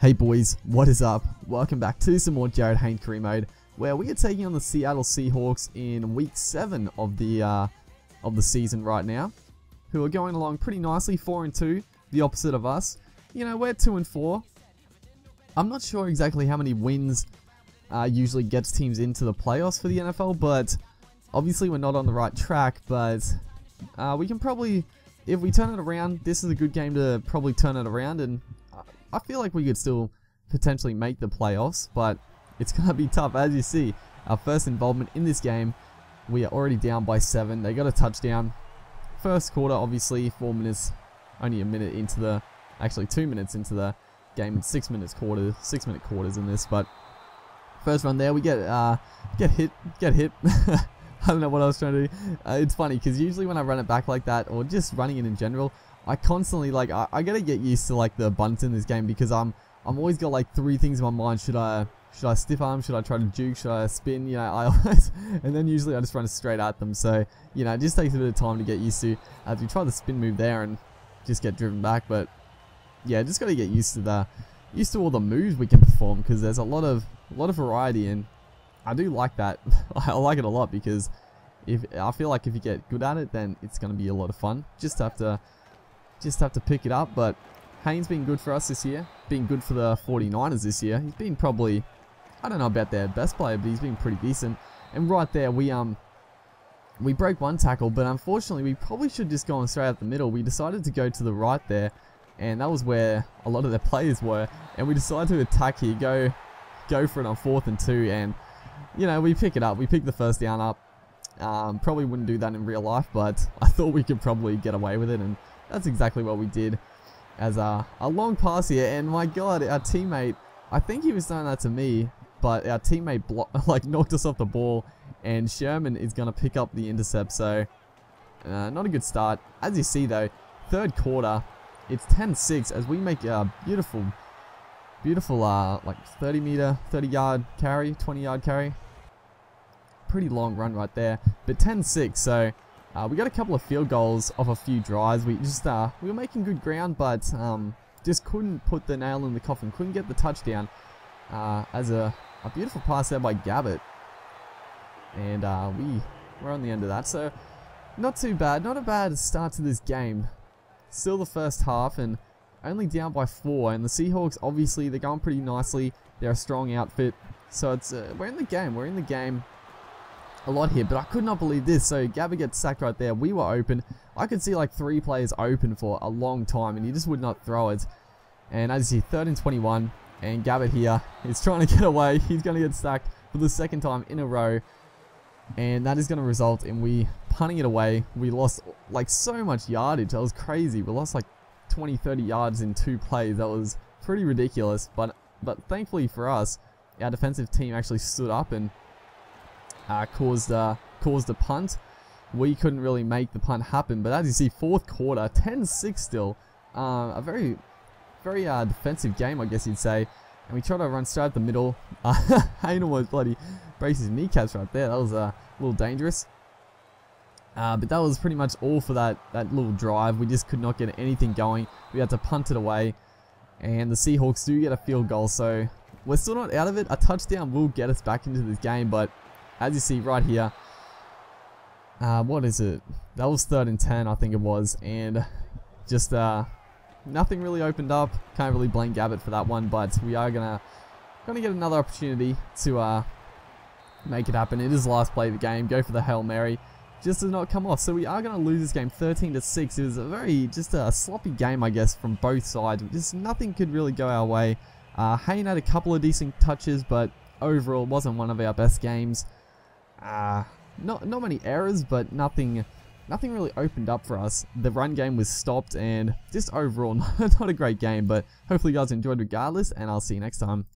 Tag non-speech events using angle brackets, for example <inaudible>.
Hey boys, what is up? Welcome back to some more Jarryd Hayne career mode, where we are taking on the Seattle Seahawks in week 7 of the uh, of the season right now, who are going along pretty nicely, 4 and 2, the opposite of us. You know, we're 2 and 4. I'm not sure exactly how many wins uh, usually gets teams into the playoffs for the NFL, but obviously we're not on the right track, but uh, we can probably, if we turn it around, this is a good game to probably turn it around and I feel like we could still potentially make the playoffs, but it's <laughs> going to be tough. As you see, our first involvement in this game, we are already down by seven. They got a touchdown. First quarter, obviously, four minutes, only a minute into the, actually two minutes into the game, six minutes quarters, six minute quarters in this, but first run there, we get, uh, get hit, get hit. <laughs> I don't know what I was trying to do. Uh, it's funny because usually when I run it back like that, or just running it in general, I constantly like I, I gotta get used to like the bunt in this game because I'm I'm always got like three things in my mind. Should I should I stiff arm? Should I try to juke? Should I spin? You know, I always <laughs> and then usually I just run straight at them. So you know, it just takes a bit of time to get used to. As we try the spin move there and just get driven back, but yeah, just gotta get used to the used to all the moves we can perform because there's a lot of a lot of variety and I do like that. <laughs> I like it a lot because if I feel like if you get good at it, then it's gonna be a lot of fun. Just have to just have to pick it up, but Hayne's been good for us this year. Been good for the 49ers this year. He's been probably, I don't know about their best player, but he's been pretty decent. And right there, we um, we broke one tackle, but unfortunately, we probably should just gone straight out the middle. We decided to go to the right there, and that was where a lot of their <laughs> players were. And we decided to attack here, go, go for it on fourth and two, and you know, we pick it up. We pick the first down up. Um, probably wouldn't do that in real life, but <laughs> I thought we could probably get away with it and that's exactly what we did as a, a long pass here. And my god, our teammate, I think he was throwing that to me, but our teammate <laughs> like knocked us off the ball. And Sherman is going to pick up the intercept. So, uh, not a good start. As you see though, third quarter, it's 10-6 as we make a beautiful, beautiful uh, like 30 meter, 30 yard carry, 20 yard carry. Pretty long run right there. But 10-6, so uh, we got a couple of field goals off a few drives. We just uh, we were making good ground, but um, just couldn't put the nail in the coffin. Couldn't get the touchdown. Uh, as a, a beautiful pass there by Gabbert, and uh, we were on the end of that. So not too bad. Not a bad start to this game. Still the first half, and only down by four. And the Seahawks, obviously, they're going pretty nicely. They're a strong outfit. So it's uh, we're in the game. We're in the game a lot here, but I could not believe this. So Gabbert gets sacked right there. We were open. I could see like three players open for a long time, and he just would not throw it. And as you see, third and 21, and Gabbert here is trying to get away. He's going to get sacked for the second time in a row. And that is going to result in we punting it away. We lost like so much yardage. That was crazy. We lost like 20, 30 yards in two plays. That was pretty ridiculous. But but thankfully for us, our defensive team actually stood up and uh, caused uh, caused a punt. We couldn't really make the punt happen, but as you see, fourth quarter, 10-6 still. Uh, a very, very uh, defensive game, I guess you'd say. And we try to run straight up the middle. <laughs> Uh, almost bloody braces his kneecaps right there. That was uh, a little dangerous. Uh, but that was pretty much all for that, that little drive. We just could not get anything going. We had to punt it away. And the Seahawks do get a field goal, so we're still not out of it. A touchdown will get us back into this game, but as you see right here, uh, what is it? That was third and 10, I think it was, and just uh, nothing really opened up. Can't really blame Gabbert for that one, but we are gonna gonna get another opportunity to uh, make it happen. It is last play of the game. Go for the hail mary. Just does not come off. So we are gonna lose this game 13 to six. It was a very just a sloppy game, I guess, from both sides. Just nothing could really go our way. Uh, Hayne had a couple of decent touches, but overall wasn't one of our best games. Uh, not not many errors, but nothing nothing really opened up for us. The run game was stopped, and just overall <laughs> not a great game. But hopefully you guys enjoyed regardless, and I'll see you next time.